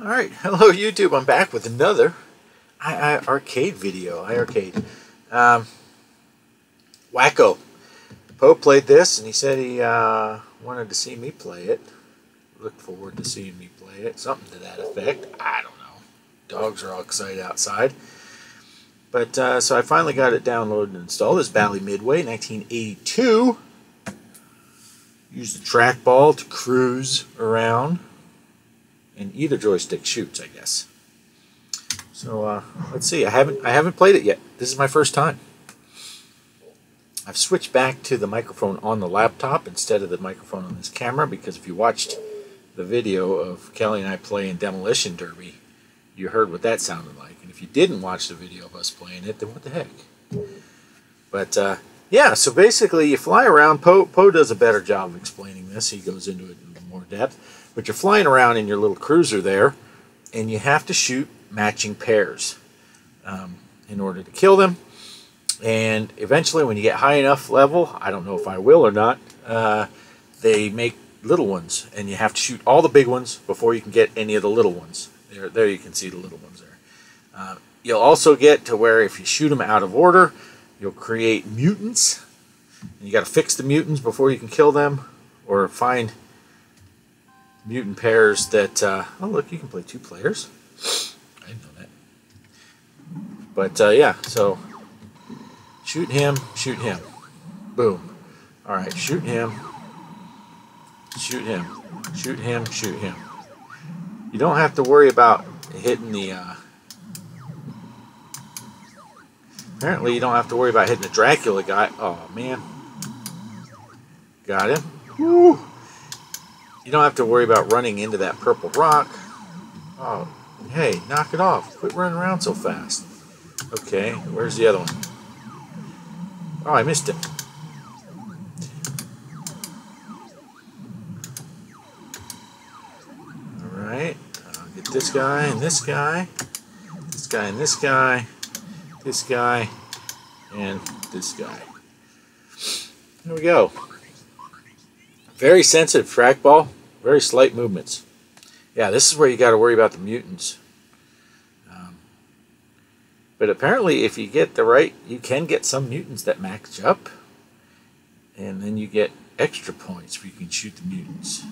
Alright, hello YouTube, I'm back with another I, arcade video, iiRcade. Um, Wacko. Poe played this and he said he uh, wanted to see me play it. Look forward to seeing me play it, something to that effect. I don't know. Dogs are all excited outside. But uh, so I finally got it downloaded and installed. This Bally Midway 1982. Use the trackball to cruise around and either joystick shoots, I guess. So uh, let's see. I haven't I haven't played it yet. This is my first time. I've switched back to the microphone on the laptop instead of the microphone on this camera because if you watched the video of Kelly and I playing Demolition Derby, you heard what that sounded like. And if you didn't watch the video of us playing it, then what the heck? But uh, yeah, so basically you fly around. Poe, Poe does a better job of explaining this. He goes into it in more depth. But you're flying around in your little cruiser there, and you have to shoot matching pairs um, in order to kill them. And eventually, when you get high enough level, I don't know if I will or not, uh, they make little ones, and you have to shoot all the big ones before you can get any of the little ones. There, there you can see the little ones there. Uh, you'll also get to where if you shoot them out of order, you'll create mutants. And you got to fix the mutants before you can kill them, or find mutant pairs that, uh, oh look, you can play two players. I didn't know that. But uh, yeah, so shoot him, shoot him. Boom. Alright, shoot him, shoot him, shoot him, shoot him. You don't have to worry about hitting the, uh, apparently you don't have to worry about hitting the Dracula guy. Oh man. Got him. Woo. You don't have to worry about running into that purple rock. Oh, hey, knock it off. Quit running around so fast. Okay, where's the other one? Oh, I missed it. Alright, I'll get this guy and this guy, this guy and this guy, this guy, and this guy. There we go. Very sensitive trackball, very slight movements. Yeah, this is where you got to worry about the mutants. Um, but apparently, if you get the right, you can get some mutants that match up, and then you get extra points where you can shoot the mutants.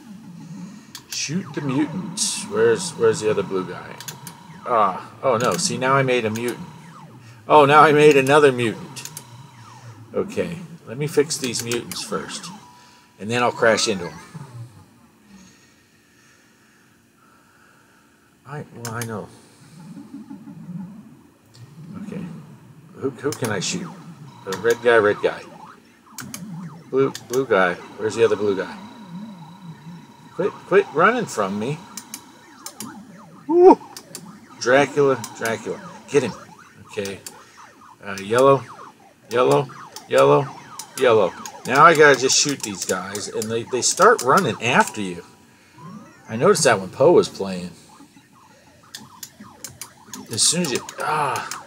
Shoot the mutants. Where's where's the other blue guy? Ah, oh no. See now I made a mutant. Oh, now I made another mutant. Okay, let me fix these mutants first and then I'll crash into them. I well I know. Okay, who who can I shoot? The red guy, red guy. Blue blue guy. Where's the other blue guy? Quit quit running from me. Woo! Dracula, Dracula. Get him. Okay. Uh, yellow, yellow, yellow, yellow. Now I gotta just shoot these guys, and they, they start running after you. I noticed that when Poe was playing. As soon as you... Ah.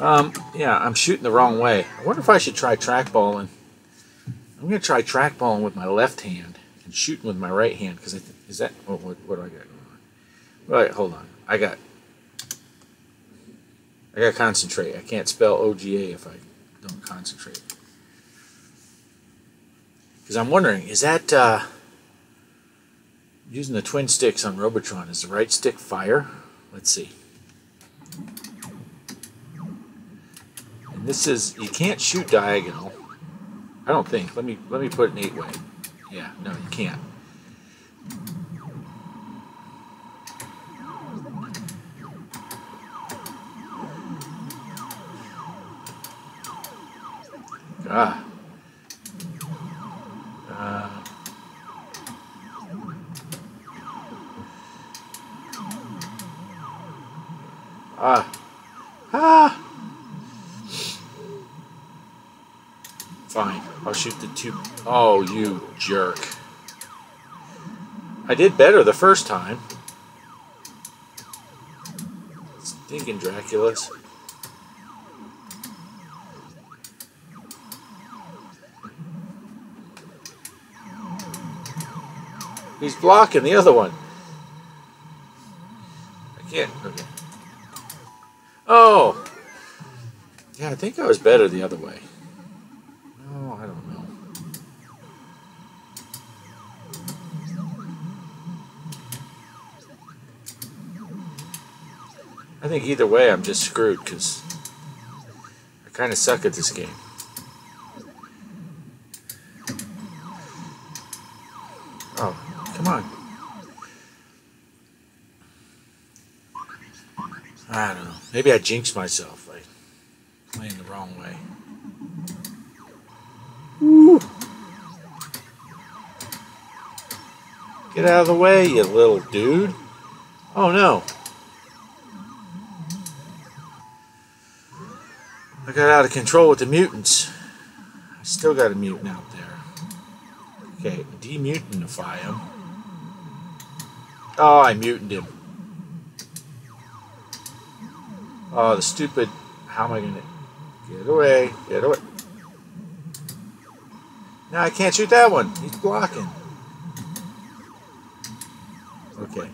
Um, yeah, I'm shooting the wrong way. I wonder if I should try trackballing. I'm to try trackballing with my left hand and shooting with my right hand. Because I... is that... Oh, what, what do I got going on? Right, hold on. I got... I got to concentrate. I can't spell OGA if I don't concentrate. Because I'm wondering, is that uh, using the twin sticks on Robotron, is the right stick fire? Let's see. And this is, you can't shoot diagonal. I don't think. Let me let me put in eight way. Yeah, no, you can't. Ah. Uh. Ah. Ah. Fine. I'll shoot the two. Oh, you jerk. I did better the first time. Stinking Draculas. He's blocking the other one. I can't. Okay. Oh! Yeah, I think I was better the other way. No, I don't know. I think either way I'm just screwed because I kind of suck at this game. Oh, come on. I don't know. Maybe I jinxed myself by playing the wrong way. Get out of the way, you little dude. Oh no. I got out of control with the mutants. I still got a mutant out there. Okay, demutantify him. Oh, I muted him. Oh, the stupid. How am I going to. Get away. Get away. No, I can't shoot that one. He's blocking. Okay.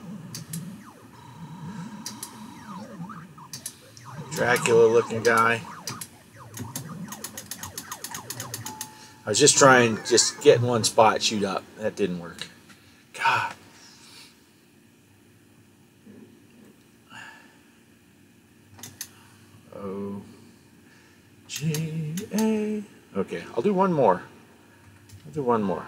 Dracula looking guy. I was just trying, just get in one spot, shoot up. That didn't work. God. Okay, I'll do one more. I'll do one more.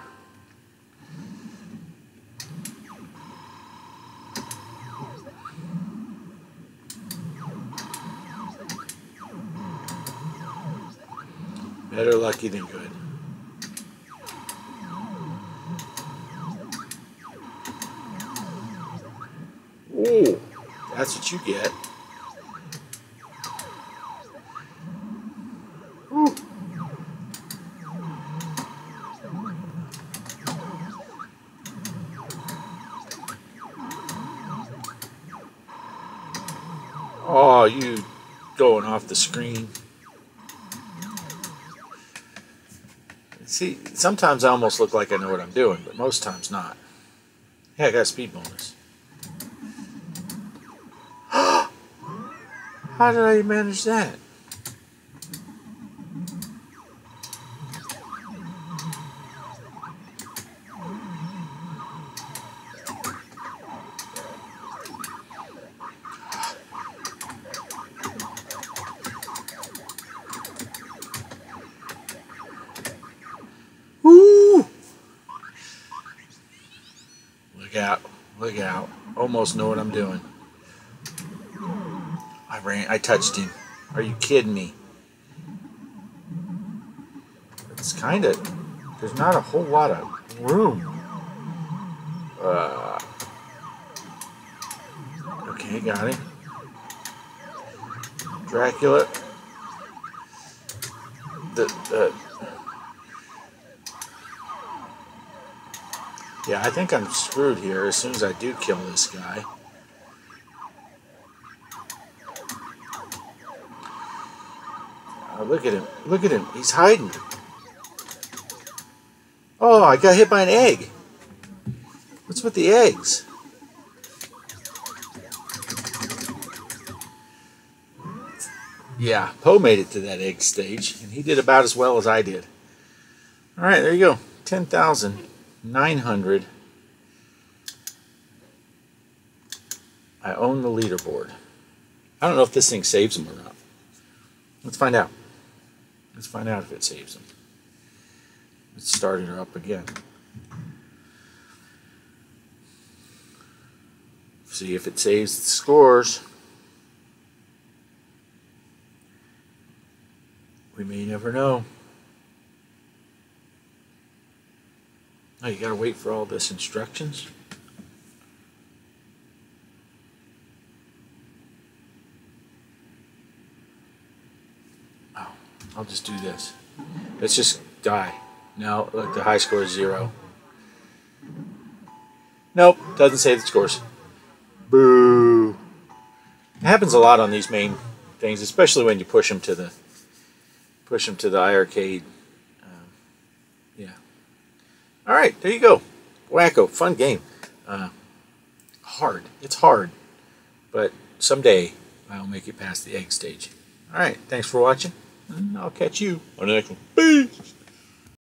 Better lucky than good. Ooh, that's what you get. Oh, you going off the screen. See, sometimes I almost look like I know what I'm doing, but most times not. Yeah, I got a speed bonus. How did I manage that? Out. Look out. Almost know what I'm doing. I ran. I touched him. Are you kidding me? It's kind of. There's not a whole lot of room. Uh, okay, got it. Dracula. The the. Yeah, I think I'm screwed here as soon as I do kill this guy. Oh, look at him. Look at him. He's hiding. Oh, I got hit by an egg. What's with the eggs? Yeah, Poe made it to that egg stage, and he did about as well as I did. All right, there you go. 10,900. I own the leaderboard. I don't know if this thing saves them or not. Let's find out. Let's find out if it saves them. It's starting start her up again. See if it saves the scores. We may never know. Oh, you gotta wait for all this instructions? Oh, I'll just do this. Let's just die. No, look, the high score is zero. Nope, doesn't say the scores. Boo. It happens a lot on these MAME things, especially when you push them to the push them to the arcade. Um, yeah. All right, there you go. Wacko, fun game. Uh, hard. It's hard, but someday I'll make it past the egg stage. All right, thanks for watching, I'll catch you on the next one. Peace!